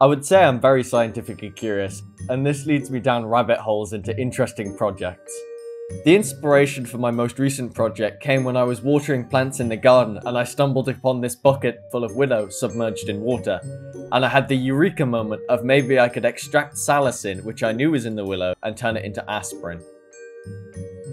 I would say I'm very scientifically curious, and this leads me down rabbit holes into interesting projects. The inspiration for my most recent project came when I was watering plants in the garden and I stumbled upon this bucket full of willow submerged in water. And I had the eureka moment of maybe I could extract salicin, which I knew was in the willow, and turn it into aspirin.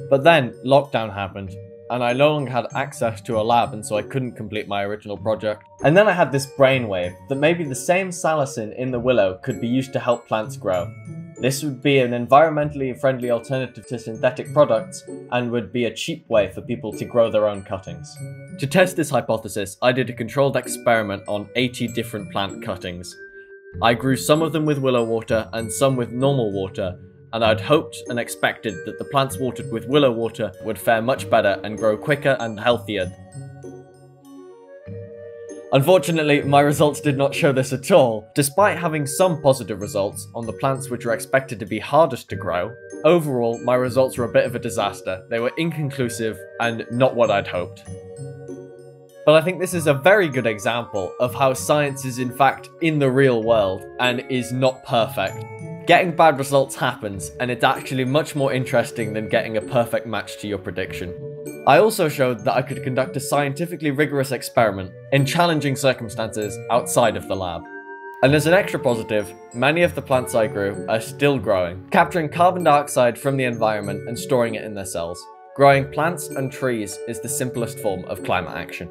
But then, lockdown happened, and I no longer had access to a lab and so I couldn't complete my original project. And then I had this brainwave that maybe the same salicin in the willow could be used to help plants grow. This would be an environmentally friendly alternative to synthetic products and would be a cheap way for people to grow their own cuttings. To test this hypothesis, I did a controlled experiment on 80 different plant cuttings. I grew some of them with willow water and some with normal water, and I'd hoped and expected that the plants watered with willow water would fare much better and grow quicker and healthier Unfortunately, my results did not show this at all. Despite having some positive results on the plants which are expected to be hardest to grow, overall my results were a bit of a disaster. They were inconclusive and not what I'd hoped. But I think this is a very good example of how science is in fact in the real world and is not perfect. Getting bad results happens, and it's actually much more interesting than getting a perfect match to your prediction. I also showed that I could conduct a scientifically rigorous experiment in challenging circumstances outside of the lab. And as an extra positive, many of the plants I grew are still growing, capturing carbon dioxide from the environment and storing it in their cells. Growing plants and trees is the simplest form of climate action.